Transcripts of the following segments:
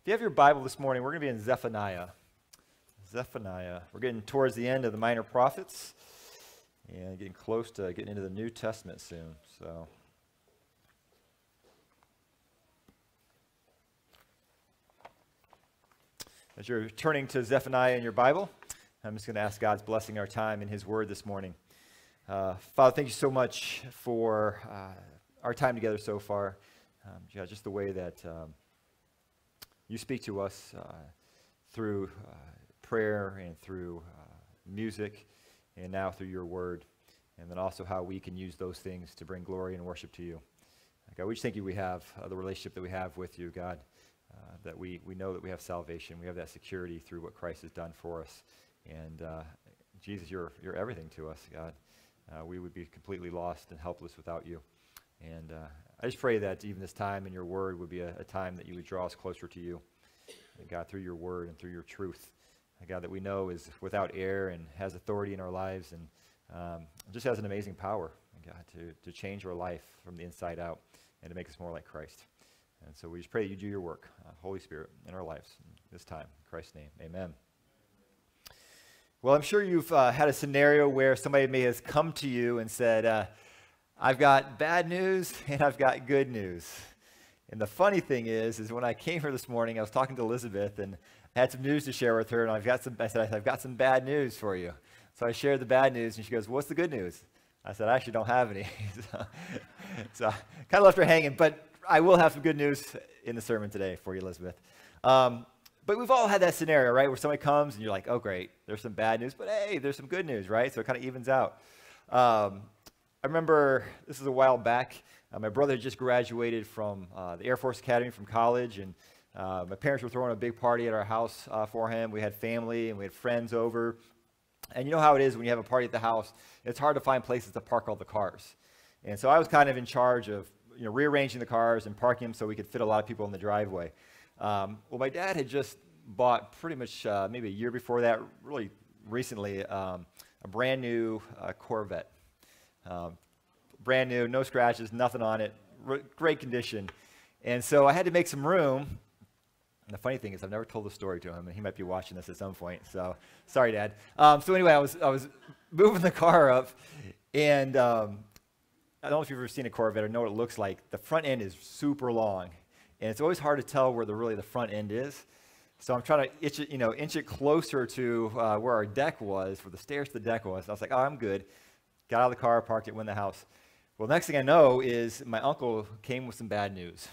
if you have your Bible this morning, we're going to be in Zephaniah. Zephaniah. We're getting towards the end of the minor prophets and getting close to getting into the New Testament soon. So. As you're turning to Zephaniah in your Bible, I'm just going to ask God's blessing our time in His Word this morning. Uh, Father, thank you so much for uh, our time together so far. Um, yeah, just the way that um, you speak to us uh, through uh, prayer and through uh, music, and now through your word, and then also how we can use those things to bring glory and worship to you. God, we just thank you we have uh, the relationship that we have with you, God, uh, that we, we know that we have salvation. We have that security through what Christ has done for us. And uh, Jesus, you're, you're everything to us, God. We would be completely lost and helpless without you. And I just pray that even this time in your word would be a, a time that you would draw us closer to you. And God, through your word and through your truth. God, that we know is without error and has authority in our lives and um, just has an amazing power, God, to, to change our life from the inside out and to make us more like Christ. And so we just pray that you do your work, uh, Holy Spirit, in our lives this time. In Christ's name, amen. Well, I'm sure you've uh, had a scenario where somebody may have come to you and said, uh, I've got bad news and I've got good news. And the funny thing is, is when I came here this morning, I was talking to Elizabeth and I had some news to share with her, and I've got some, I said, I've got some bad news for you. So I shared the bad news, and she goes, What's the good news? I said, I actually don't have any. so, so I kind of left her hanging, but I will have some good news in the sermon today for you, Elizabeth. Um, but we've all had that scenario, right, where somebody comes and you're like, oh, great, there's some bad news, but hey, there's some good news, right? So it kind of evens out. Um, I remember this is a while back. Uh, my brother just graduated from uh, the Air Force Academy from college, and uh, my parents were throwing a big party at our house uh, for him. We had family and we had friends over. And you know how it is when you have a party at the house, it's hard to find places to park all the cars. And so I was kind of in charge of you know, rearranging the cars and parking them so we could fit a lot of people in the driveway. Um, well, my dad had just bought pretty much uh, maybe a year before that, really recently, um, a brand new uh, Corvette. Um, brand new, no scratches, nothing on it, great condition. And so I had to make some room and the funny thing is, I've never told the story to him, and he might be watching this at some point. So, sorry, Dad. Um, so anyway, I was I was moving the car up, and um, I don't know if you've ever seen a Corvette or know what it looks like. The front end is super long, and it's always hard to tell where the really the front end is. So I'm trying to itch it, you know, inch it closer to uh, where our deck was, where the stairs to the deck was. I was like, oh, I'm good. Got out of the car, parked it, went in the house. Well, next thing I know is my uncle came with some bad news.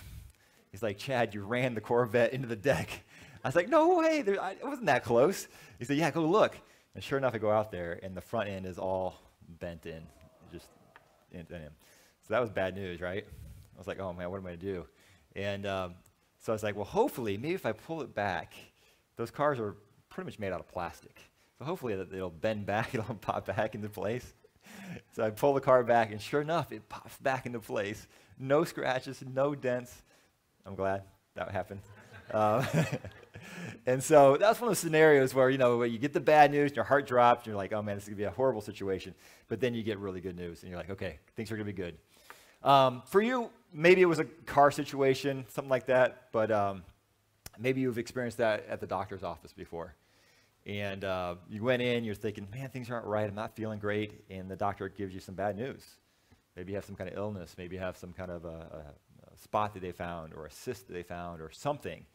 He's like, Chad, you ran the Corvette into the deck. I was like, no way, there, I, it wasn't that close. He said, yeah, go look. And sure enough, I go out there, and the front end is all bent in, just in, in So that was bad news, right? I was like, oh man, what am I going to do? And um, so I was like, well, hopefully, maybe if I pull it back, those cars are pretty much made out of plastic. So hopefully it'll bend back, it'll pop back into place. So I pull the car back, and sure enough, it pops back into place. No scratches, no dents. I'm glad that happened. Um, and so that's one of the scenarios where, you know, where you get the bad news, and your heart drops, and you're like, oh man, this is going to be a horrible situation. But then you get really good news, and you're like, okay, things are going to be good. Um, for you, maybe it was a car situation, something like that, but um, maybe you've experienced that at the doctor's office before. And uh, you went in, you're thinking, man, things aren't right, I'm not feeling great, and the doctor gives you some bad news. Maybe you have some kind of illness, maybe you have some kind of a, a spot that they found or a cyst that they found or something.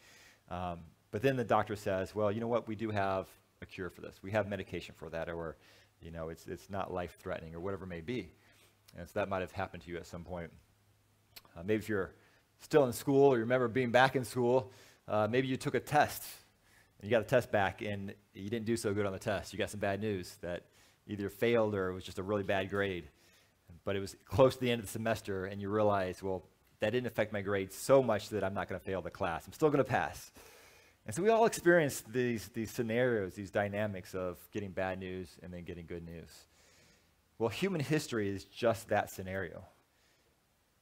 Um, but then the doctor says, well, you know what, we do have a cure for this. We have medication for that, or, you know, it's, it's not life threatening, or whatever it may be. And so that might have happened to you at some point. Uh, maybe if you're still in school or you remember being back in school, uh, maybe you took a test you got a test back and you didn't do so good on the test. You got some bad news that either failed or it was just a really bad grade. But it was close to the end of the semester and you realized, well, that didn't affect my grades so much that I'm not going to fail the class. I'm still going to pass. And so we all experience these, these scenarios, these dynamics of getting bad news and then getting good news. Well, human history is just that scenario.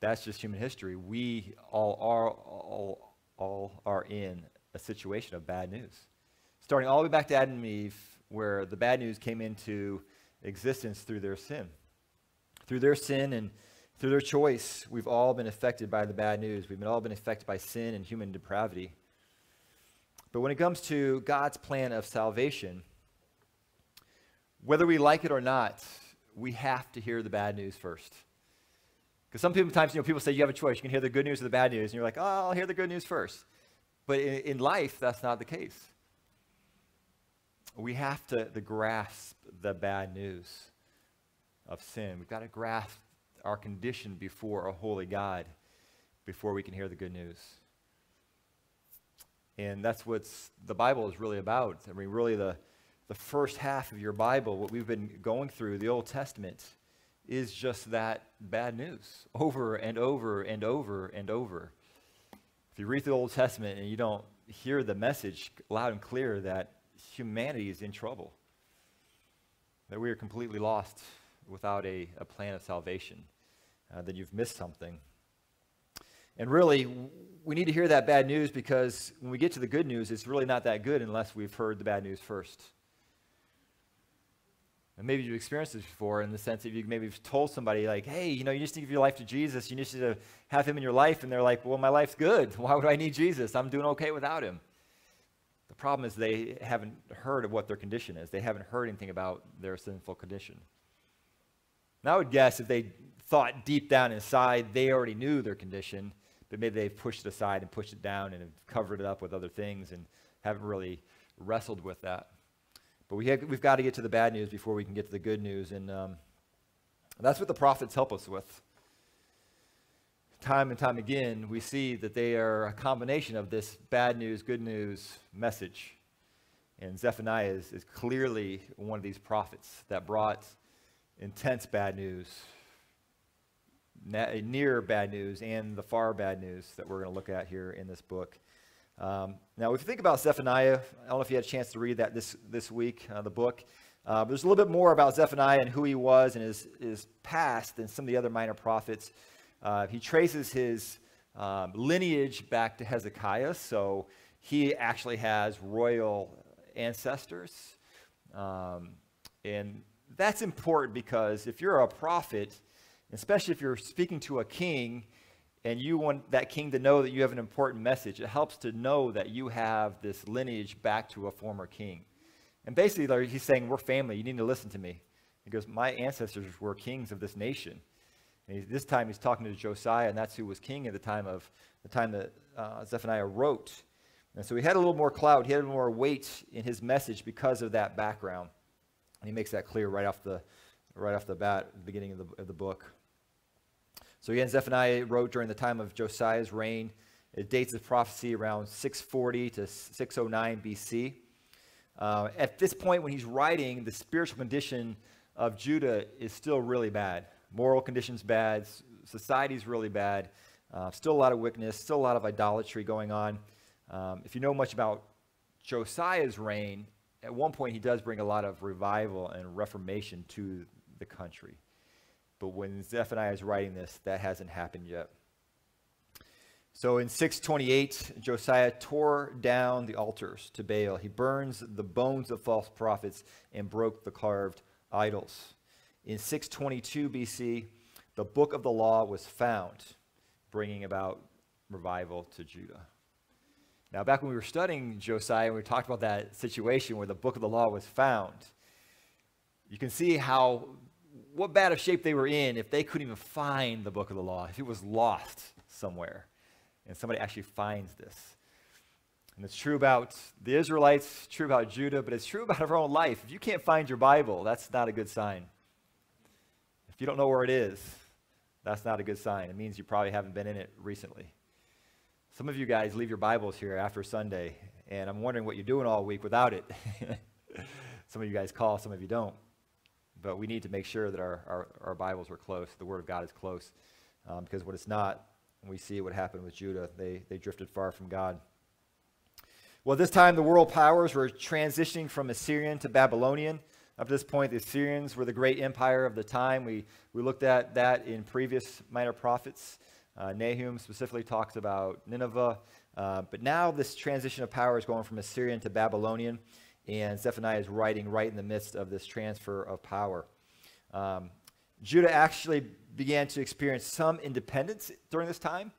That's just human history. We all are, all, all are in a situation of bad news. Starting all the way back to Adam and Eve, where the bad news came into existence through their sin. Through their sin and through their choice, we've all been affected by the bad news. We've all been affected by sin and human depravity. But when it comes to God's plan of salvation, whether we like it or not, we have to hear the bad news first. Because some people sometimes, you know, people say you have a choice. You can hear the good news or the bad news. And you're like, oh, I'll hear the good news first. But in, in life, that's not the case. We have to, to grasp the bad news of sin. We've got to grasp our condition before a holy God before we can hear the good news. And that's what the Bible is really about. I mean, really, the, the first half of your Bible, what we've been going through, the Old Testament, is just that bad news over and over and over and over. If you read the Old Testament and you don't hear the message loud and clear that humanity is in trouble, that we are completely lost without a, a plan of salvation, uh, then you've missed something. And really, we need to hear that bad news because when we get to the good news, it's really not that good unless we've heard the bad news first. And maybe you've experienced this before in the sense that you maybe have told somebody, like, hey, you know, you just need to give your life to Jesus. You just need to have him in your life. And they're like, well, my life's good. Why would I need Jesus? I'm doing okay without him. The problem is they haven't heard of what their condition is, they haven't heard anything about their sinful condition. Now, I would guess if they thought deep down inside they already knew their condition, but maybe they've pushed it aside and pushed it down and covered it up with other things and haven't really wrestled with that. But we have, we've got to get to the bad news before we can get to the good news. And um, that's what the prophets help us with. Time and time again, we see that they are a combination of this bad news, good news message. And Zephaniah is, is clearly one of these prophets that brought intense bad news near bad news and the far bad news that we're going to look at here in this book. Um, now, if you think about Zephaniah, I don't know if you had a chance to read that this, this week, uh, the book. Uh, there's a little bit more about Zephaniah and who he was and his, his past than some of the other minor prophets. Uh, he traces his um, lineage back to Hezekiah, so he actually has royal ancestors. Um, and that's important because if you're a prophet, especially if you're speaking to a king and you want that king to know that you have an important message, it helps to know that you have this lineage back to a former king. And basically, he's saying, We're family. You need to listen to me. He goes, My ancestors were kings of this nation. And this time he's talking to Josiah, and that's who was king at the time of the time that uh, Zephaniah wrote. And so he had a little more cloud, he had a little more weight in his message because of that background. And he makes that clear right off the, right off the bat, the beginning of the, of the book. So again, Zephaniah wrote during the time of Josiah's reign. It dates his prophecy around 640 to 609 BC. Uh, at this point, when he's writing, the spiritual condition of Judah is still really bad. Moral conditions bad, society's really bad, uh, still a lot of wickedness, still a lot of idolatry going on. Um, if you know much about Josiah's reign, at one point he does bring a lot of revival and reformation to the country. But when Zephaniah is writing this, that hasn't happened yet. So in 628, Josiah tore down the altars to Baal. He burns the bones of false prophets and broke the carved idols. In 622 BC, the book of the law was found, bringing about revival to Judah. Now, back when we were studying Josiah, we talked about that situation where the book of the law was found. You can see how what bad of shape they were in if they couldn't even find the book of the law, if it was lost somewhere and somebody actually finds this. And it's true about the Israelites, true about Judah, but it's true about our own life. If you can't find your Bible, that's not a good sign. You don't know where it is, that's not a good sign. It means you probably haven't been in it recently. Some of you guys leave your Bibles here after Sunday, and I'm wondering what you're doing all week without it. some of you guys call, some of you don't. But we need to make sure that our, our, our Bibles are close, the Word of God is close. Um, because when it's not, we see what happened with Judah, they, they drifted far from God. Well, this time the world powers were transitioning from Assyrian to Babylonian. Up to this point, the Assyrians were the great empire of the time. We, we looked at that in previous minor prophets. Uh, Nahum specifically talks about Nineveh. Uh, but now this transition of power is going from Assyrian to Babylonian. And Zephaniah is writing right in the midst of this transfer of power. Um, Judah actually began to experience some independence during this time.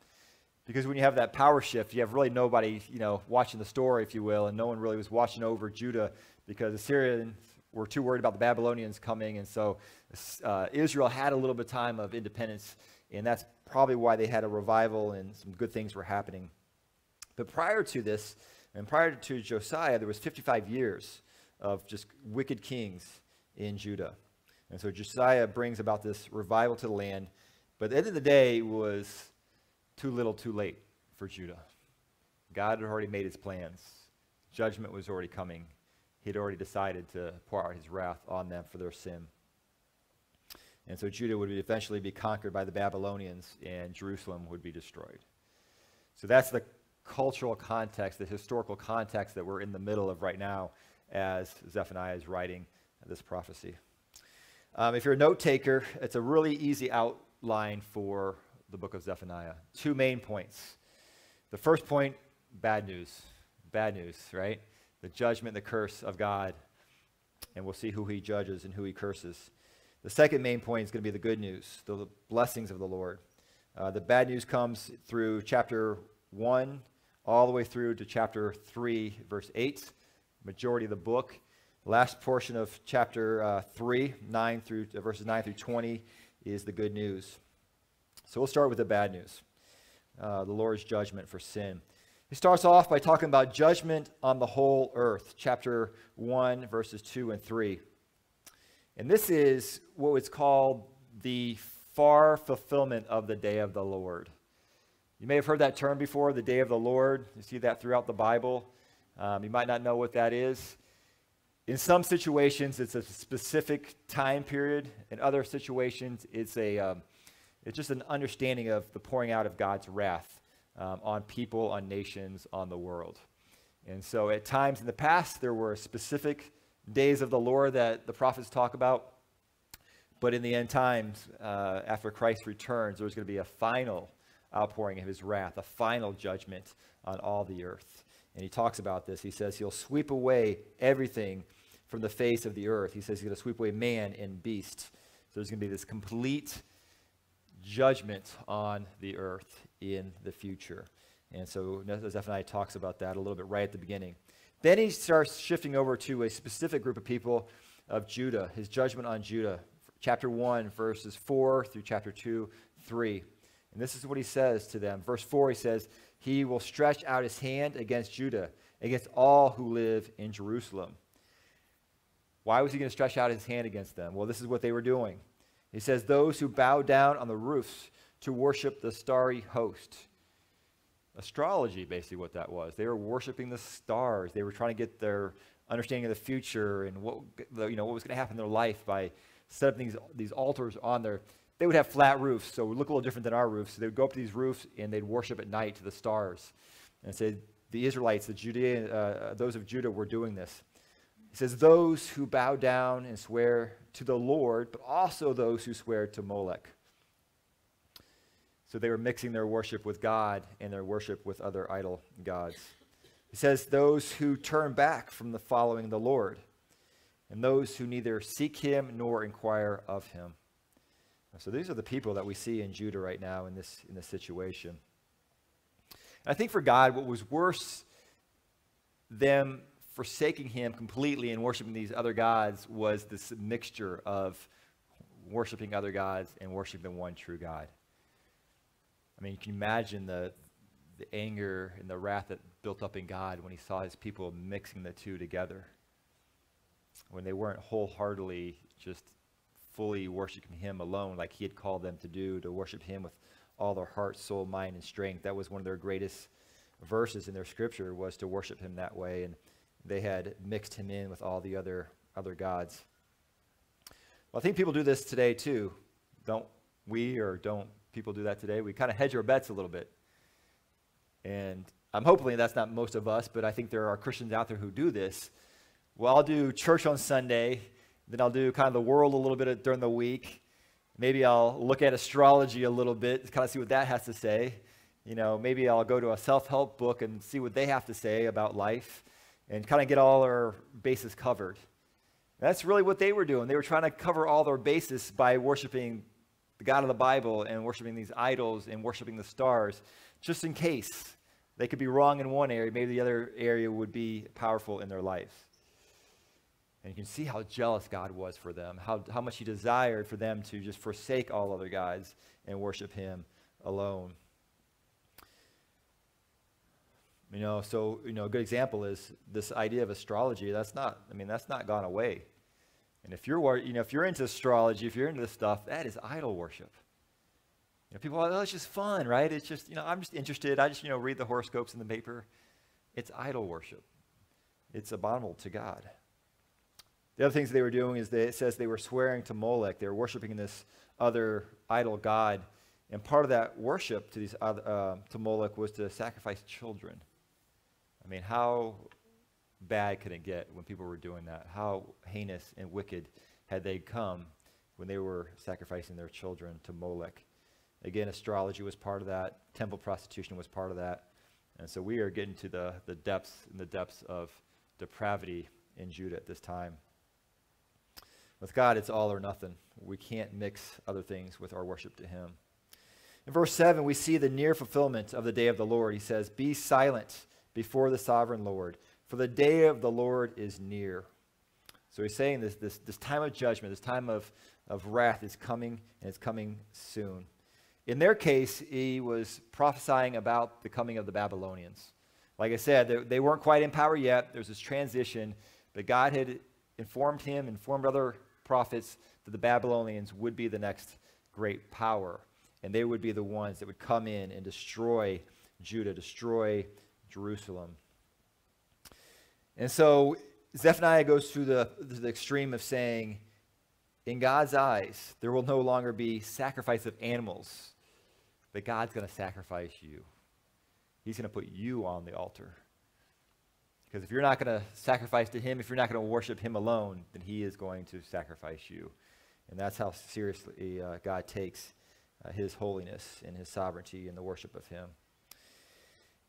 Because when you have that power shift, you have really nobody, you know, watching the story, if you will, and no one really was watching over Judah because the Assyrians were too worried about the Babylonians coming, and so uh, Israel had a little bit of time of independence, and that's probably why they had a revival and some good things were happening. But prior to this, and prior to Josiah, there was 55 years of just wicked kings in Judah. And so Josiah brings about this revival to the land, but at the end of the day was too little too late for Judah. God had already made his plans. Judgment was already coming. He had already decided to pour out his wrath on them for their sin. And so Judah would eventually be conquered by the Babylonians, and Jerusalem would be destroyed. So that's the cultural context, the historical context that we're in the middle of right now as Zephaniah is writing this prophecy. Um, if you're a note taker, it's a really easy outline for the book of Zephaniah. Two main points. The first point bad news. Bad news, right? The judgment, the curse of God. And we'll see who he judges and who he curses. The second main point is going to be the good news, the blessings of the Lord. Uh, the bad news comes through chapter 1 all the way through to chapter 3, verse 8, majority of the book. Last portion of chapter uh, 3, 9 through uh, verses 9 through 20 is the good news. So we'll start with the bad news uh, the Lord's judgment for sin. He starts off by talking about judgment on the whole earth, chapter 1, verses 2 and 3. And this is what is called the far fulfillment of the day of the Lord. You may have heard that term before, the day of the Lord. You see that throughout the Bible. Um, you might not know what that is. In some situations, it's a specific time period. In other situations, it's, a, um, it's just an understanding of the pouring out of God's wrath um, on people, on nations, on the world. And so at times in the past, there were specific days of the Lord that the prophets talk about. But in the end times, uh, after Christ returns, there's going to be a final outpouring of his wrath, a final judgment on all the earth. And he talks about this. He says he'll sweep away everything from the face of the earth. He says he's going to sweep away man and beast. So there's going to be this complete judgment on the earth in the future. And so Zephaniah talks about that a little bit right at the beginning. Then he starts shifting over to a specific group of people of Judah, his judgment on Judah. Chapter 1, verses 4 through chapter 2, 3. And this is what he says to them. Verse 4, he says, He will stretch out his hand against Judah, against all who live in Jerusalem. Why was he going to stretch out his hand against them? Well, this is what they were doing. He says, Those who bow down on the roofs to worship the starry host. Astrology, basically, what that was. They were worshiping the stars. They were trying to get their understanding of the future and what, you know, what was going to happen in their life by setting these, these altars on there they would have flat roofs, so it would look a little different than our roofs. So they would go up to these roofs and they'd worship at night to the stars. And say the Israelites, the Judean, uh, those of Judah were doing this. He says, those who bow down and swear to the Lord, but also those who swear to Molech. So they were mixing their worship with God and their worship with other idol gods. He says, those who turn back from the following the Lord, and those who neither seek him nor inquire of him. So these are the people that we see in Judah right now in this, in this situation. And I think for God, what was worse them forsaking him completely and worshiping these other gods was this mixture of worshiping other gods and worshiping the one true God. I mean, you can imagine the, the anger and the wrath that built up in God when he saw his people mixing the two together. When they weren't wholeheartedly just fully worshiping him alone like he had called them to do, to worship him with all their heart, soul, mind, and strength. That was one of their greatest verses in their scripture was to worship him that way. And they had mixed him in with all the other, other gods. Well, I think people do this today too. Don't we or don't people do that today? We kind of hedge our bets a little bit. And I'm hoping that's not most of us, but I think there are Christians out there who do this. Well, I'll do church on Sunday then I'll do kind of the world a little bit during the week. Maybe I'll look at astrology a little bit, kind of see what that has to say. You know, maybe I'll go to a self help book and see what they have to say about life and kind of get all our bases covered. That's really what they were doing. They were trying to cover all their bases by worshiping the God of the Bible and worshiping these idols and worshiping the stars just in case. They could be wrong in one area, maybe the other area would be powerful in their life. And you can see how jealous God was for them, how, how much He desired for them to just forsake all other gods and worship Him alone. You know, so, you know, a good example is this idea of astrology. That's not, I mean, that's not gone away. And if you're, you know, if you're into astrology, if you're into this stuff, that is idol worship. You know, people are, oh, it's just fun, right? It's just, you know, I'm just interested. I just, you know, read the horoscopes in the paper. It's idol worship. It's abominable to God. The other things they were doing is they, it says they were swearing to Molech. They were worshiping this other idol god. And part of that worship to, these other, uh, to Molech was to sacrifice children. I mean, how bad could it get when people were doing that? How heinous and wicked had they come when they were sacrificing their children to Molech? Again, astrology was part of that. Temple prostitution was part of that. And so we are getting to the, the depths and the depths of depravity in Judah at this time. With God, it's all or nothing. We can't mix other things with our worship to Him. In verse 7, we see the near fulfillment of the day of the Lord. He says, Be silent before the sovereign Lord, for the day of the Lord is near. So he's saying this, this, this time of judgment, this time of, of wrath is coming, and it's coming soon. In their case, he was prophesying about the coming of the Babylonians. Like I said, they, they weren't quite in power yet. There's this transition, but God had informed him, informed other prophets that the Babylonians would be the next great power. And they would be the ones that would come in and destroy Judah, destroy Jerusalem. And so Zephaniah goes through the, the extreme of saying, in God's eyes, there will no longer be sacrifice of animals, but God's going to sacrifice you. He's going to put you on the altar. Because if you're not going to sacrifice to Him, if you're not going to worship Him alone, then He is going to sacrifice you. And that's how seriously uh, God takes uh, His holiness and His sovereignty and the worship of Him.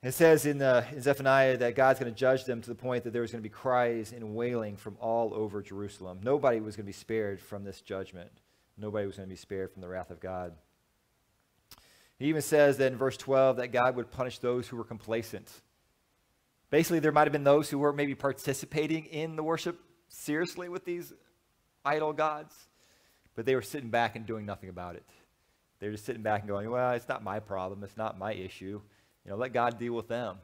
It says in, uh, in Zephaniah that God's going to judge them to the point that there was going to be cries and wailing from all over Jerusalem. Nobody was going to be spared from this judgment. Nobody was going to be spared from the wrath of God. He even says that in verse 12 that God would punish those who were complacent. Basically, there might have been those who were maybe participating in the worship seriously with these idol gods, but they were sitting back and doing nothing about it. They were just sitting back and going, well, it's not my problem. It's not my issue. You know, let God deal with them.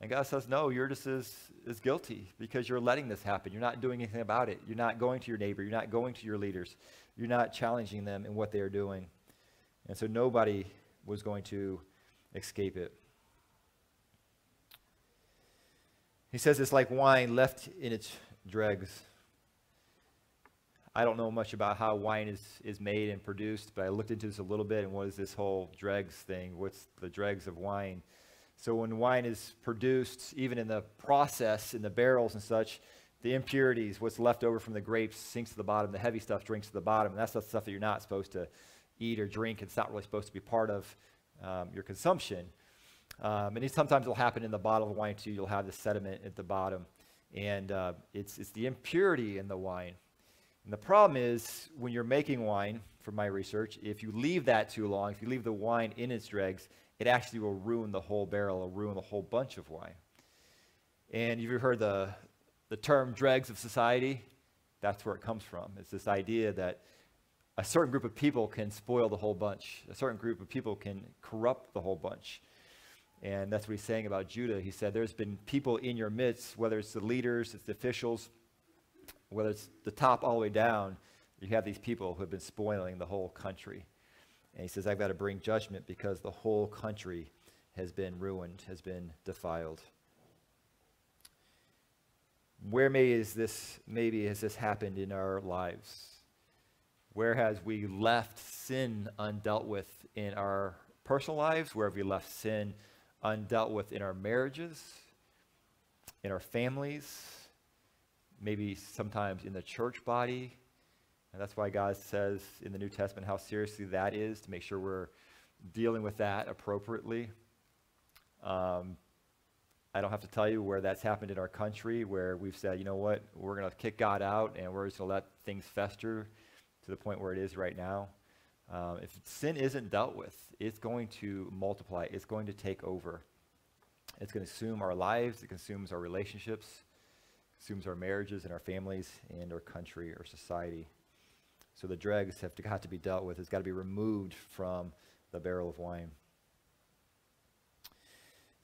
And God says, no, you're just as, as guilty because you're letting this happen. You're not doing anything about it. You're not going to your neighbor. You're not going to your leaders. You're not challenging them in what they are doing. And so nobody was going to escape it. He says it's like wine left in its dregs. I don't know much about how wine is, is made and produced, but I looked into this a little bit and what is this whole dregs thing? What's the dregs of wine? So when wine is produced, even in the process, in the barrels and such, the impurities, what's left over from the grapes, sinks to the bottom. The heavy stuff drinks to the bottom. And that's the stuff that you're not supposed to eat or drink. It's not really supposed to be part of um, your consumption. Um, and sometimes it'll happen in the bottle of wine too. You'll have the sediment at the bottom. And uh, it's, it's the impurity in the wine and the problem is when you're making wine, from my research, if you leave that too long, if you leave the wine in its dregs, it actually will ruin the whole barrel or ruin the whole bunch of wine. And you've heard the, the term dregs of society? That's where it comes from. It's this idea that a certain group of people can spoil the whole bunch. A certain group of people can corrupt the whole bunch. And that's what he's saying about Judah. He said, There's been people in your midst, whether it's the leaders, it's the officials, whether it's the top all the way down, you have these people who have been spoiling the whole country. And he says, I've got to bring judgment because the whole country has been ruined, has been defiled. Where may is this, maybe has this happened in our lives? Where has we left sin undealt with in our personal lives? Where have we left sin undealt with in our marriages, in our families? Maybe sometimes in the church body. And that's why God says in the New Testament how seriously that is to make sure we're dealing with that appropriately. Um, I don't have to tell you where that's happened in our country, where we've said, you know what, we're going to kick God out and we're just going to let things fester to the point where it is right now. Um, if sin isn't dealt with, it's going to multiply, it's going to take over. It's going to consume our lives, it consumes our relationships, consumes our marriages and our families and our country or society. So the dregs have to, got to be dealt with. It's got to be removed from the barrel of wine.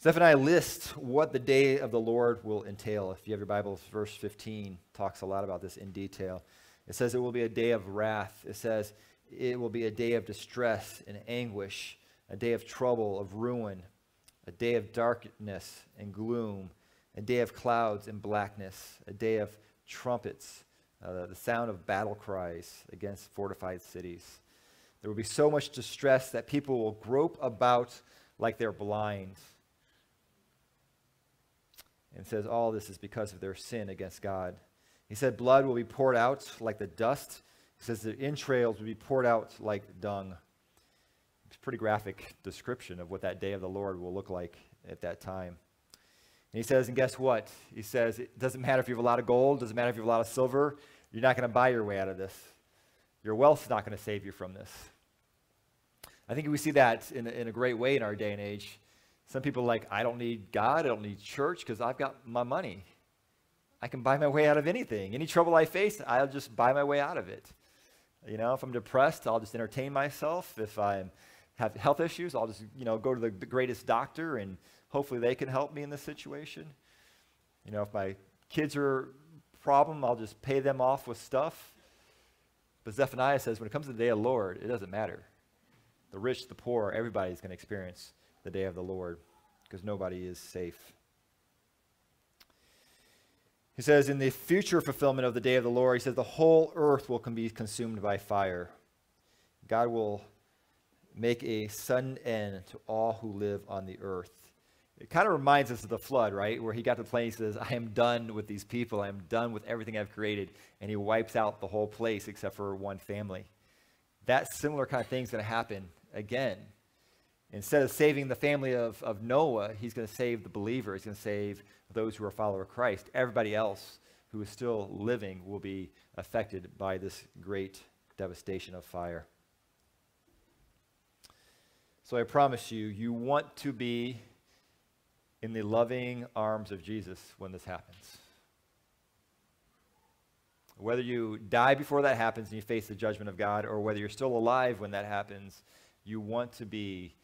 Zephaniah lists what the day of the Lord will entail. If you have your Bible, verse 15 talks a lot about this in detail. It says it will be a day of wrath. It says it will be a day of distress and anguish, a day of trouble, of ruin, a day of darkness and gloom, a day of clouds and blackness, a day of trumpets, uh, the sound of battle cries against fortified cities. There will be so much distress that people will grope about like they're blind. And says all this is because of their sin against God. He said blood will be poured out like the dust. He says the entrails will be poured out like dung. It's a pretty graphic description of what that day of the Lord will look like at that time. He says, and guess what? He says, it doesn't matter if you have a lot of gold, doesn't matter if you have a lot of silver, you're not going to buy your way out of this. Your wealth's not going to save you from this. I think we see that in a, in a great way in our day and age. Some people are like, I don't need God, I don't need church because I've got my money. I can buy my way out of anything. Any trouble I face, I'll just buy my way out of it. You know, if I'm depressed, I'll just entertain myself. If I have health issues, I'll just, you know, go to the greatest doctor and hopefully they can help me in this situation. You know, if my kids are problem, I'll just pay them off with stuff. But Zephaniah says when it comes to the day of the Lord, it doesn't matter. The rich, the poor, everybody's going to experience the day of the Lord because nobody is safe. He says, in the future fulfillment of the day of the Lord, he says, the whole earth will be consumed by fire. God will make a sudden end to all who live on the earth. It kind of reminds us of the flood, right? Where he got to the place, says, I am done with these people. I am done with everything I've created. And he wipes out the whole place except for one family. That similar kind of thing is going to happen again. Instead of saving the family of, of Noah, he's going to save the believer. He's going to save those who are followers of Christ. Everybody else who is still living will be affected by this great devastation of fire. So I promise you, you want to be in the loving arms of Jesus when this happens. Whether you die before that happens and you face the judgment of God, or whether you're still alive when that happens, you want to be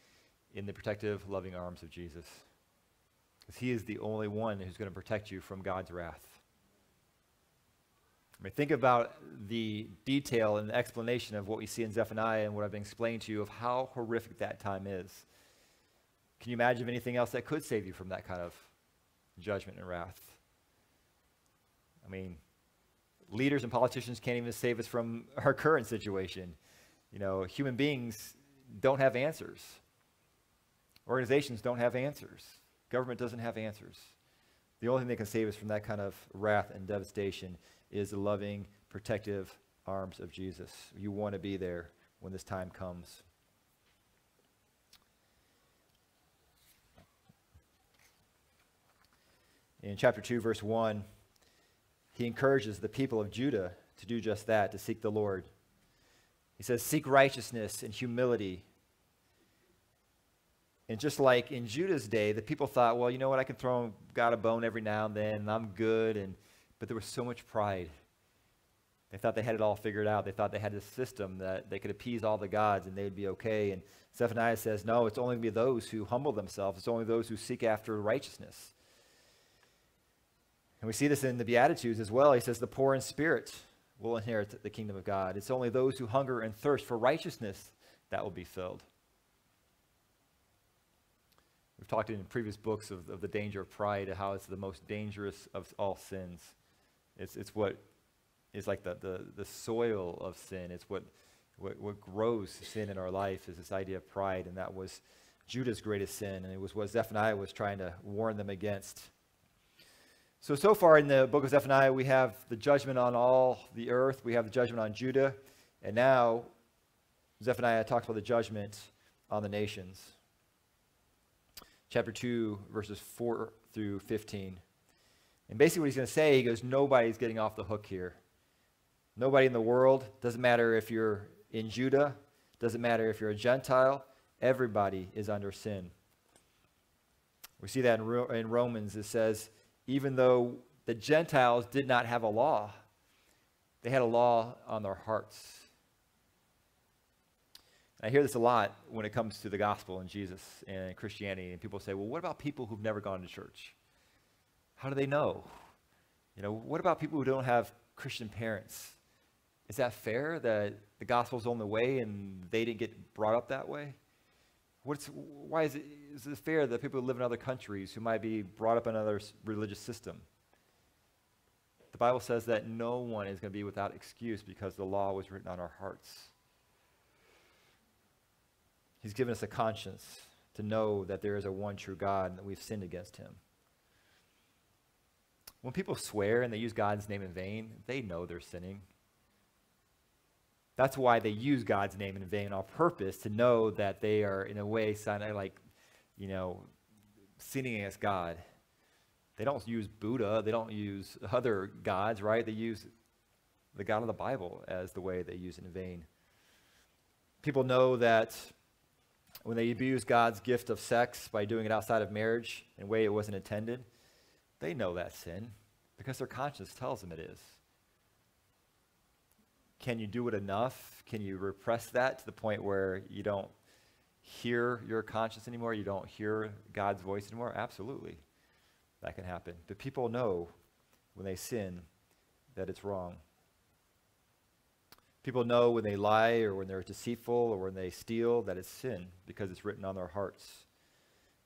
in the protective, loving arms of Jesus. Because he is the only one who's going to protect you from God's wrath. I mean, think about the detail and the explanation of what we see in Zephaniah and what I've been explaining to you of how horrific that time is. Can you imagine anything else that could save you from that kind of judgment and wrath? I mean, leaders and politicians can't even save us from our current situation. You know, human beings don't have answers. Organizations don't have answers. Government doesn't have answers. The only thing that can save us from that kind of wrath and devastation is the loving, protective arms of Jesus. You want to be there when this time comes. In chapter 2, verse 1, he encourages the people of Judah to do just that, to seek the Lord. He says, Seek righteousness and humility. And just like in Judah's day, the people thought, well, you know what, I can throw God a bone every now and then, and I'm good. And, but there was so much pride. They thought they had it all figured out. They thought they had a system that they could appease all the gods and they'd be okay. And Zephaniah says, no, it's only going to be those who humble themselves. It's only those who seek after righteousness. And we see this in the Beatitudes as well. He says, The poor in spirit will inherit the kingdom of God. It's only those who hunger and thirst for righteousness that will be filled. We've talked in previous books of, of the danger of pride, how it's the most dangerous of all sins. It's, it's what is like the, the, the soil of sin. It's what, what, what grows sin in our life is this idea of pride, and that was Judah's greatest sin, and it was what Zephaniah was trying to warn them against. So, so far in the book of Zephaniah, we have the judgment on all the earth, we have the judgment on Judah, and now Zephaniah talks about the judgment on the nations. Chapter 2, verses 4 through 15. And basically, what he's going to say, he goes, Nobody's getting off the hook here. Nobody in the world, doesn't matter if you're in Judah, Doesn't matter if you're a Gentile, everybody is under sin. We see that in, in Romans. It says, even though the Gentiles did not have a law, they had a law on their hearts. I hear this a lot when it comes to the gospel and Jesus and Christianity. And people say, well, what about people who've never gone to church? How do they know? You know, what about people who don't have Christian parents? Is that fair that the gospel's on the way and they didn't get brought up that way? What's, why is it, is it fair that people who live in other countries who might be brought up in another religious system? The Bible says that no one is going to be without excuse because the law was written on our hearts. He's given us a conscience to know that there is a one true God and that we've sinned against him. When people swear and they use God's name in vain, they know they're sinning. That's why they use God's name in vain on purpose to know that they are, in a way, like, you know, sinning against God. They don't use Buddha, they don't use other gods, right? They use the God of the Bible as the way they use it in vain. People know that when they abuse God's gift of sex by doing it outside of marriage in a way it wasn't intended, they know that sin because their conscience tells them it is. Can you do it enough? Can you repress that to the point where you don't hear your conscience anymore? You don't hear God's voice anymore? Absolutely. That can happen. But people know when they sin that it's wrong. People know when they lie or when they're deceitful or when they steal that it's sin because it's written on their hearts.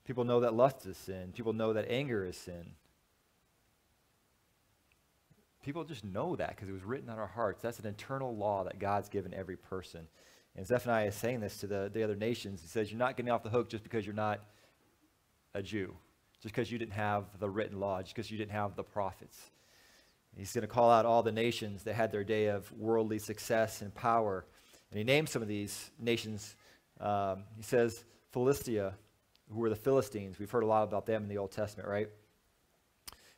People know that lust is sin. People know that anger is sin. People just know that because it was written on our hearts. That's an internal law that God's given every person. And Zephaniah is saying this to the, the other nations. He says, You're not getting off the hook just because you're not a Jew, just because you didn't have the written law, just because you didn't have the prophets. He's going to call out all the nations that had their day of worldly success and power. And he names some of these nations. Um, he says, Philistia, who were the Philistines. We've heard a lot about them in the Old Testament, right?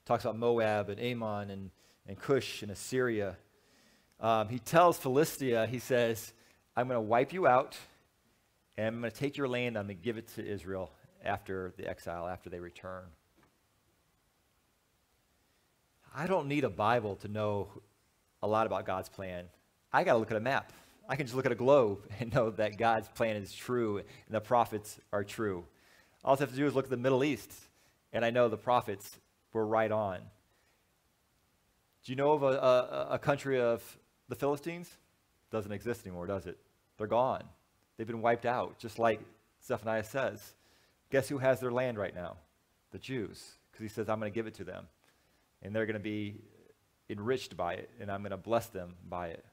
Talks about Moab and Ammon and and Cush and Assyria. Um, he tells Philistia, he says, I'm going to wipe you out, and I'm going to take your land, I'm going to give it to Israel after the exile, after they return. I don't need a Bible to know a lot about God's plan. I got to look at a map. I can just look at a globe and know that God's plan is true and the prophets are true. All I have to do is look at the Middle East, and I know the prophets were right on. Do you know of a, a, a country of the Philistines? Doesn't exist anymore, does it? They're gone. They've been wiped out, just like Zephaniah says. Guess who has their land right now? The Jews, because he says, I'm going to give it to them. And they're going to be enriched by it, and I'm going to bless them by it.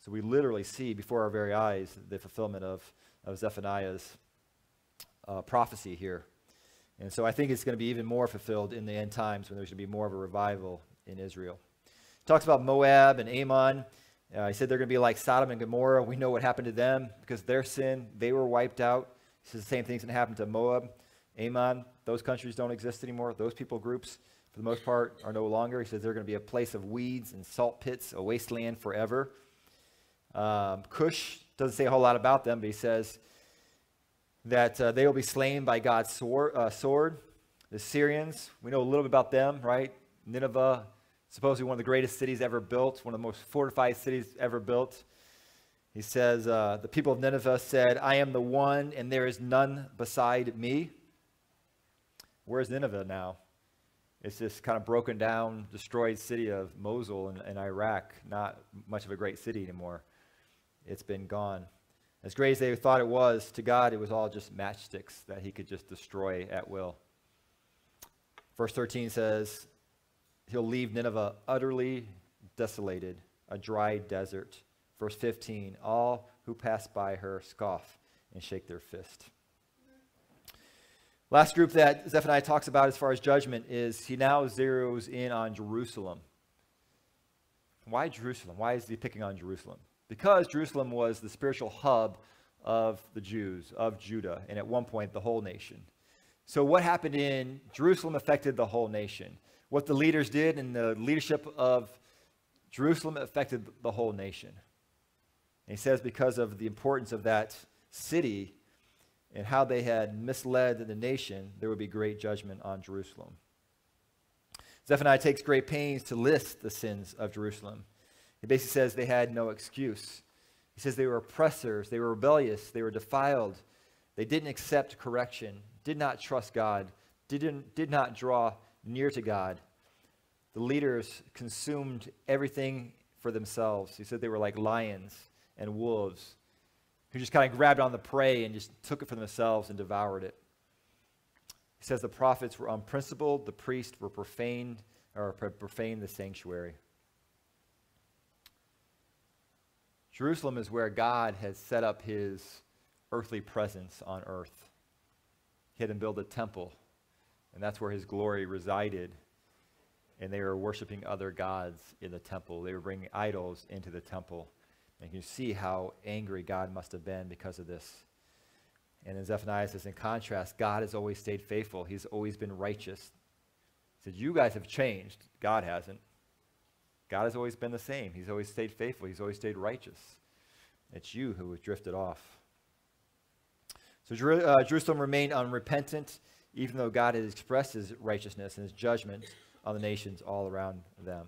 So we literally see before our very eyes the fulfillment of, of Zephaniah's uh, prophecy here. And so I think it's going to be even more fulfilled in the end times when there's going to be more of a revival in Israel. Talks about Moab and Ammon. Uh, he said they're going to be like Sodom and Gomorrah. We know what happened to them because their sin, they were wiped out. He says the same thing's going to happen to Moab, Ammon. Those countries don't exist anymore. Those people groups, for the most part, are no longer. He says they're going to be a place of weeds and salt pits, a wasteland forever. Um, Cush doesn't say a whole lot about them, but he says that uh, they will be slain by God's sword, uh, sword. The Assyrians, we know a little bit about them, right? Nineveh, supposedly one of the greatest cities ever built, one of the most fortified cities ever built. He says, uh, The people of Nineveh said, I am the one, and there is none beside me. Where's Nineveh now? It's this kind of broken down, destroyed city of Mosul in, in Iraq, not much of a great city anymore. It's been gone. As great as they thought it was, to God, it was all just matchsticks that he could just destroy at will. Verse 13 says, he'll leave Nineveh utterly desolated, a dry desert. Verse 15 All who pass by her scoff and shake their fist. Last group that Zephaniah talks about as far as judgment is he now zeroes in on Jerusalem. Why Jerusalem? Why is he picking on Jerusalem? Because Jerusalem was the spiritual hub of the Jews, of Judah, and at one point the whole nation. So, what happened in Jerusalem affected the whole nation what the leaders did and the leadership of Jerusalem affected the whole nation. And he says because of the importance of that city and how they had misled the nation, there would be great judgment on Jerusalem. Zephaniah takes great pains to list the sins of Jerusalem. He basically says they had no excuse. He says they were oppressors, they were rebellious, they were defiled, they didn't accept correction, did not trust God, didn't, did not draw near to God. The leaders consumed everything for themselves. He said they were like lions and wolves who just kind of grabbed on the prey and just took it for themselves and devoured it. He says the prophets were unprincipled, the priests were profaned, or profaned the sanctuary. Jerusalem is where God has set up his earthly presence on earth. He had him build a temple, and that's where his glory resided. And they were worshiping other gods in the temple. They were bringing idols into the temple. And you see how angry God must have been because of this. And then Zephaniah says, in contrast, God has always stayed faithful. He's always been righteous. He said, You guys have changed. God hasn't. God has always been the same. He's always stayed faithful. He's always stayed righteous. It's you who have drifted off. So uh, Jerusalem remained unrepentant, even though God had expressed his righteousness and his judgment on the nations all around them.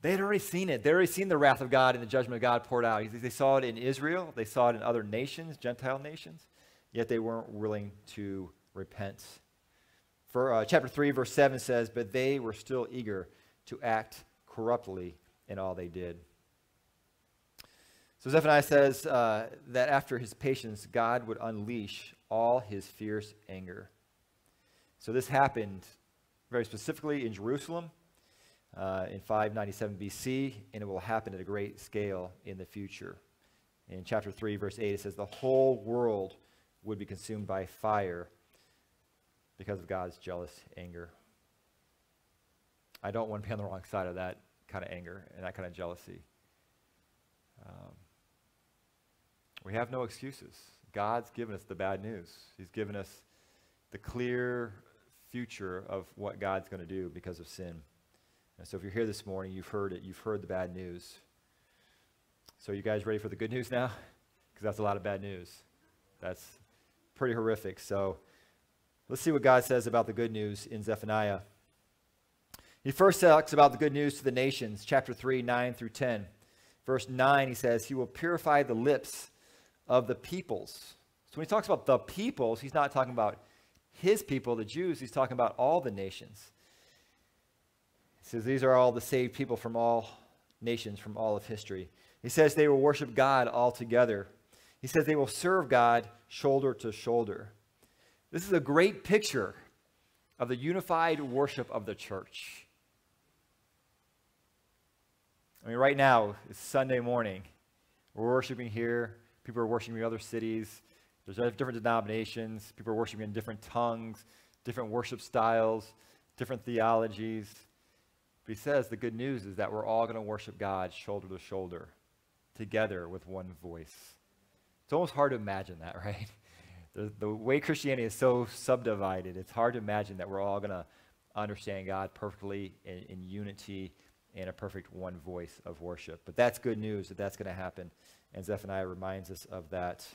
They had already seen it. They already seen the wrath of God and the judgment of God poured out. They saw it in Israel. They saw it in other nations, Gentile nations, yet they weren't willing to repent. For uh, chapter 3, verse 7 says, But they were still eager to act corruptly in all they did. So Zephaniah says uh, that after his patience, God would unleash all his fierce anger. So this happened very specifically in Jerusalem uh, in 597 BC, and it will happen at a great scale in the future. In chapter 3, verse 8, it says, The whole world would be consumed by fire because of God's jealous anger. I don't want to be on the wrong side of that kind of anger and that kind of jealousy. Um, we have no excuses. God's given us the bad news. He's given us the clear future of what God's going to do because of sin. And so if you're here this morning, you've heard it. You've heard the bad news. So you guys ready for the good news now? Because that's a lot of bad news. That's pretty horrific. So let's see what God says about the good news in Zephaniah. He first talks about the good news to the nations, chapter 3, 9 through 10. Verse 9, he says, He will purify the lips of the peoples. So when he talks about the peoples, he's not talking about his people, the Jews, he's talking about all the nations. He says, These are all the saved people from all nations, from all of history. He says they will worship God all together. He says they will serve God shoulder to shoulder. This is a great picture of the unified worship of the church. I mean, right now, it's Sunday morning. We're worshiping here. People are worshiping in other cities. There's different denominations. People are worshiping in different tongues, different worship styles, different theologies. But he says the good news is that we're all going to worship God shoulder to shoulder, together with one voice. It's almost hard to imagine that, right? The, the way Christianity is so subdivided, it's hard to imagine that we're all going to understand God perfectly in, in unity and a perfect one voice of worship. But that's good news that that's going to happen. And Zephaniah reminds us of that.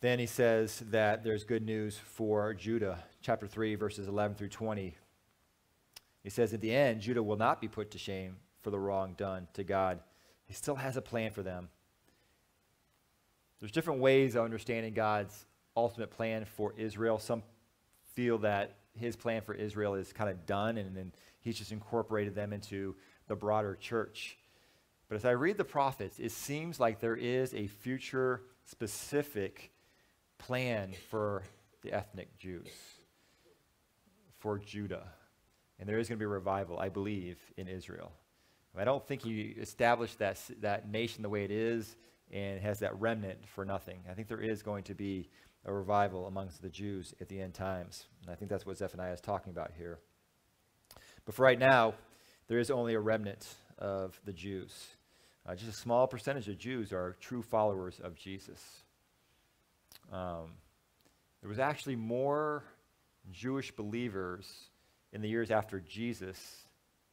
Then he says that there's good news for Judah. Chapter 3, verses 11 through 20. He says, At the end, Judah will not be put to shame for the wrong done to God. He still has a plan for them. There's different ways of understanding God's ultimate plan for Israel. Some feel that his plan for Israel is kind of done, and then he's just incorporated them into the broader church. But as I read the prophets, it seems like there is a future specific plan for the ethnic Jews, for Judah. And there is going to be a revival, I believe, in Israel. I don't think he established that, that nation the way it is and has that remnant for nothing. I think there is going to be a revival amongst the Jews at the end times. And I think that's what Zephaniah is talking about here. But for right now, there is only a remnant of the Jews. Uh, just a small percentage of Jews are true followers of Jesus. Um, there was actually more Jewish believers in the years after Jesus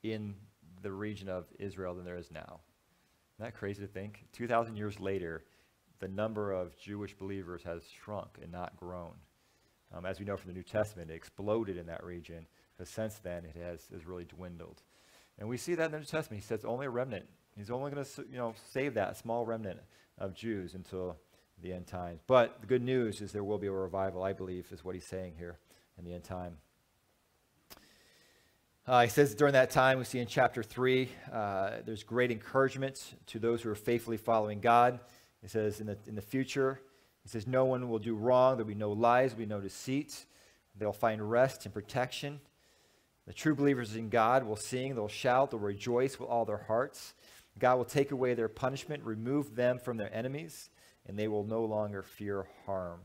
in the region of Israel than there is now. Isn't that crazy to think? 2,000 years later, the number of Jewish believers has shrunk and not grown. Um, as we know from the New Testament, it exploded in that region, but since then it has, has really dwindled. And we see that in the New Testament. He says only a remnant. He's only going to you know, save that small remnant of Jews until the end times. But the good news is there will be a revival, I believe, is what he's saying here in the end time. Uh, he says during that time, we see in chapter 3, uh, there's great encouragement to those who are faithfully following God. He says in the, in the future, he says, No one will do wrong. There'll be no lies, there'll be no deceit. They'll find rest and protection. The true believers in God will sing, they'll shout, they'll rejoice with all their hearts. God will take away their punishment, remove them from their enemies, and they will no longer fear harm.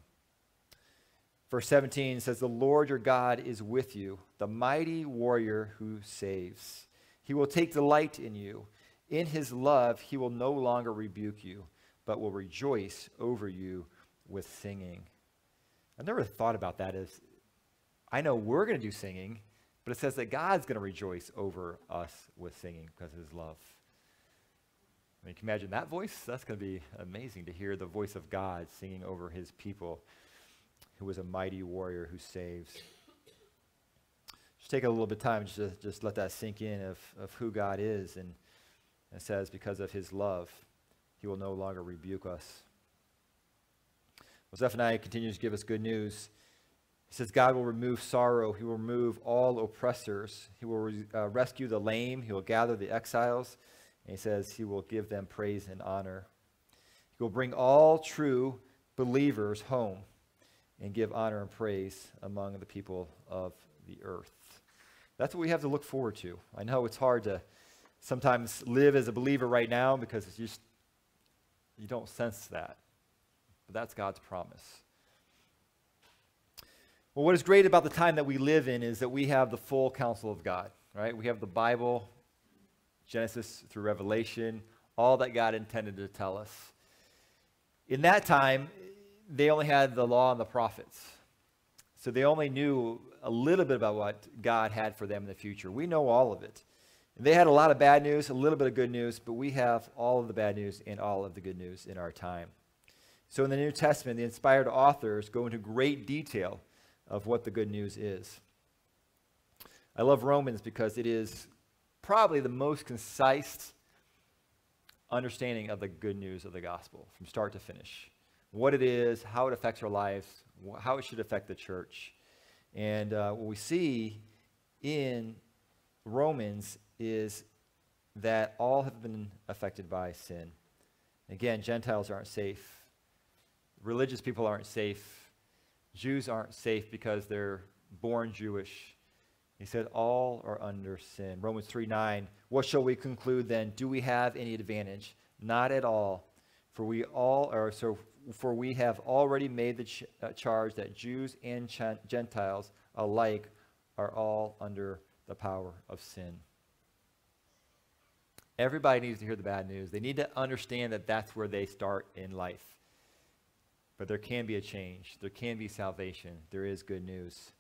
Verse 17 says, The Lord your God is with you, the mighty warrior who saves. He will take delight in you. In his love, he will no longer rebuke you, but will rejoice over you with singing. I never thought about that as I know we're going to do singing, but it says that God's going to rejoice over us with singing because of his love. I mean, can you imagine that voice? That's going to be amazing to hear the voice of God singing over his people, who is a mighty warrior who saves. Just take a little bit of time just to just let that sink in of, of who God is. And it says, because of his love, he will no longer rebuke us. Well, Zephaniah continues to give us good news. He says, God will remove sorrow. He will remove all oppressors. He will re- uh, rescue the lame. He will gather the exiles. And he says he will give them praise and honor. He will bring all true believers home and give honor and praise among the people of the earth. That's what we have to look forward to. I know it's hard to sometimes live as a believer right now because it's just you don't sense that. But that's God's promise. Well, what is great about the time that we live in is that we have the full counsel of God, right? We have the Bible, Genesis through Revelation, all that God intended to tell us. In that time, they only had the law and the prophets. So they only knew a little bit about what God had for them in the future. We know all of it. They had a lot of bad news, a little bit of good news, but we have all of the bad news and all of the good news in our time. So in the New Testament, the inspired authors go into great detail of what the good news is. I love Romans because it is probably the most concise understanding of the good news of the gospel from start to finish. What it is, how it affects our lives, how it should affect the church. And uh, what we see in Romans is that all have been affected by sin. Again, Gentiles aren't safe. Religious people aren't safe. Jews aren't safe because they're born Jewish. He said, All are under sin. Romans 3 9. What shall we conclude then? Do we have any advantage? Not at all. For we all are so for we have already made the ch- uh, charge that Jews and ch- Gentiles alike are all under the power of sin. Everybody needs to hear the bad news. They need to understand that that's where they start in life. But there can be a change. There can be salvation. There is good news.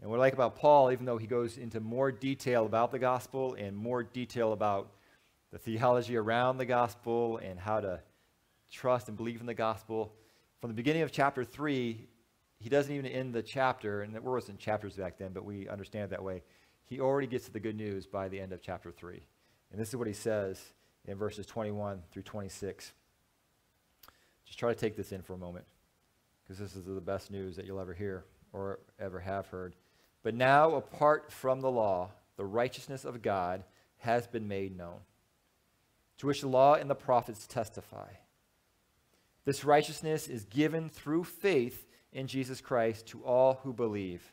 And what I like about Paul, even though he goes into more detail about the gospel and more detail about the theology around the gospel and how to trust and believe in the gospel, from the beginning of chapter 3, he doesn't even end the chapter, and there wasn't chapters back then, but we understand it that way. He already gets to the good news by the end of chapter 3. And this is what he says in verses 21 through 26. Just try to take this in for a moment, because this is the best news that you'll ever hear or ever have heard. But now, apart from the law, the righteousness of God has been made known, to which the law and the prophets testify. This righteousness is given through faith in Jesus Christ to all who believe.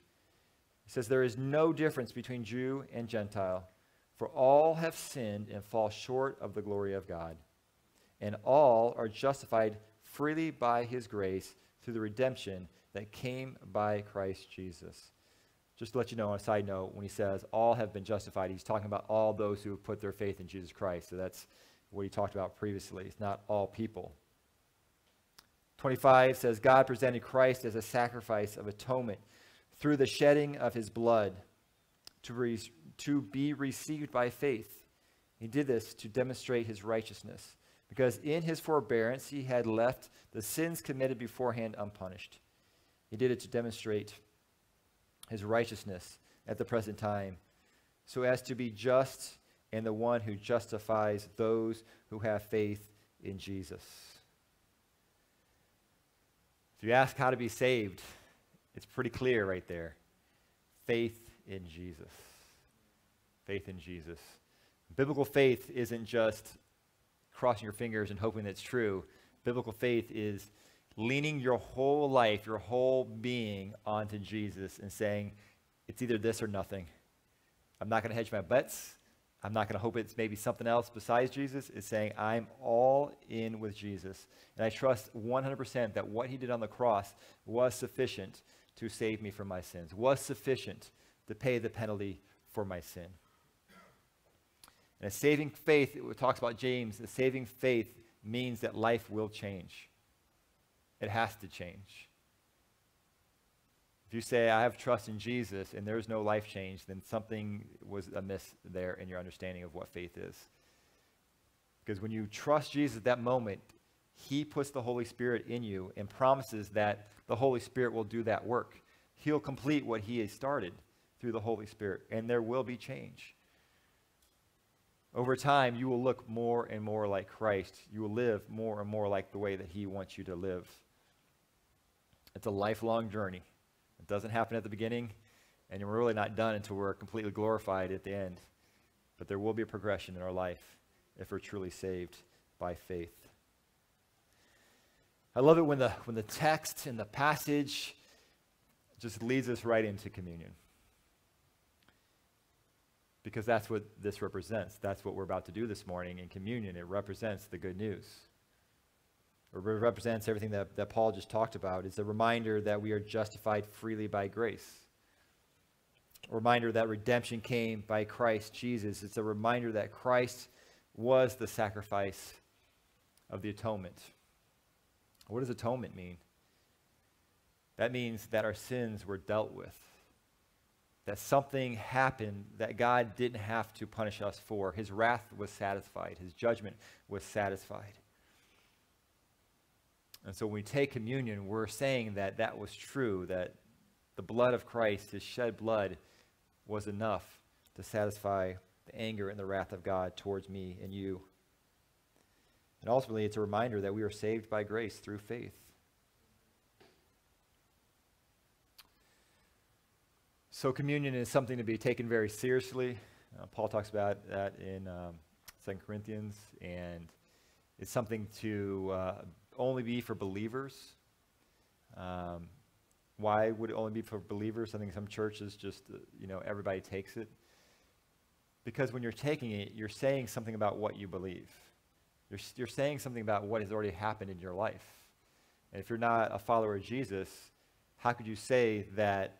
He says, There is no difference between Jew and Gentile, for all have sinned and fall short of the glory of God, and all are justified freely by his grace through the redemption that came by Christ Jesus. Just to let you know, on a side note, when he says all have been justified, he's talking about all those who have put their faith in Jesus Christ. So that's what he talked about previously. It's not all people. 25 says, God presented Christ as a sacrifice of atonement through the shedding of his blood. to, re- to be received by faith. He did this to demonstrate his righteousness, because in his forbearance he had left the sins committed beforehand unpunished. He did it to demonstrate his righteousness at the present time, so as to be just and the one who justifies those who have faith in Jesus. If you ask how to be saved, it's pretty clear right there. Faith in Jesus. Faith in Jesus. Biblical faith isn't just crossing your fingers and hoping that's true. Biblical faith is leaning your whole life, your whole being onto Jesus and saying, it's either this or nothing. I'm not going to hedge my bets. I'm not going to hope it's maybe something else besides Jesus. It's saying, I'm all in with Jesus. And I trust 100% that what he did on the cross was sufficient to save me from my sins, was sufficient to pay the penalty for my sin. And a saving faith, it talks about James, a saving faith means that life will change. It has to change. If you say, I have trust in Jesus and there's no life change, then something was amiss there in your understanding of what faith is. Because when you trust Jesus at that moment, he puts the Holy Spirit in you and promises that the Holy Spirit will do that work. He'll complete what he has started through the Holy Spirit, and there will be change. Over time, you will look more and more like Christ. You will live more and more like the way that he wants you to live. It's a lifelong journey. It doesn't happen at the beginning, and we're really not done until we're completely glorified at the end. But there will be a progression in our life if we're truly saved by faith. I love it when the, when the text and the passage just leads us right into communion. Because that's what this represents. That's what we're about to do this morning in communion. It represents the good news It represents everything that, that Paul just talked about. It's a reminder that we are justified freely by grace. A reminder that redemption came by Christ Jesus. It's a reminder that Christ was the sacrifice of the atonement. What does atonement mean? That means that our sins were dealt with. That something happened that God didn't have to punish us for. His wrath was satisfied, His judgment was satisfied. And so when we take communion, we're saying that that was true, that the blood of Christ, his shed blood, was enough to satisfy the anger and the wrath of God towards me and you. And ultimately, it's a reminder that we are saved by grace through faith. So, communion is something to be taken very seriously. Uh, Paul talks about that in um, 2 Corinthians, and it's something to uh, only be for believers. Um, why would it only be for believers? I think some churches just, uh, you know, everybody takes it. Because when you're taking it, you're saying something about what you believe. You're, you're saying something about what has already happened in your life. And if you're not a follower of Jesus, how could you say that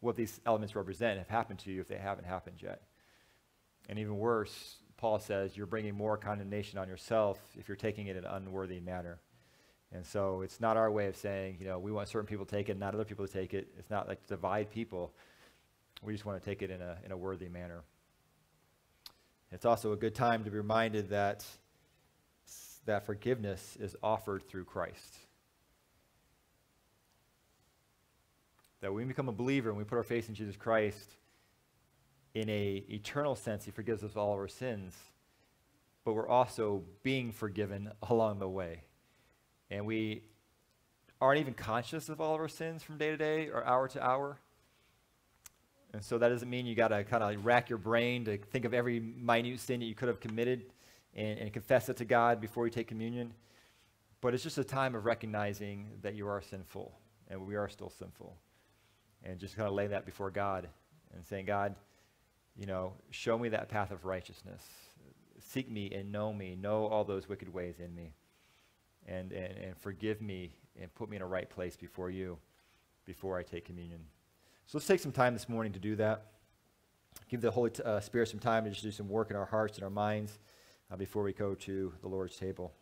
what these elements represent have happened to you if they haven't happened yet? And even worse, Paul says you're bringing more condemnation on yourself if you're taking it in an unworthy manner. And so it's not our way of saying, you know, we want certain people to take it, not other people to take it. It's not like to divide people. We just want to take it in a, in a worthy manner. It's also a good time to be reminded that, that forgiveness is offered through Christ. That when we become a believer and we put our faith in Jesus Christ, in a eternal sense, he forgives us all of our sins, but we're also being forgiven along the way and we aren't even conscious of all of our sins from day to day or hour to hour. And so that doesn't mean you got to kind of rack your brain to think of every minute sin that you could have committed and, and confess it to God before you take communion. But it's just a time of recognizing that you are sinful and we are still sinful. And just kind of lay that before God and saying, God, you know, show me that path of righteousness. Seek me and know me. Know all those wicked ways in me and, and, and forgive me and put me in a right place before you before I take communion. So let's take some time this morning to do that. Give the Holy uh, Spirit some time to just do some work in our hearts and our minds uh, before we go to the Lord's table.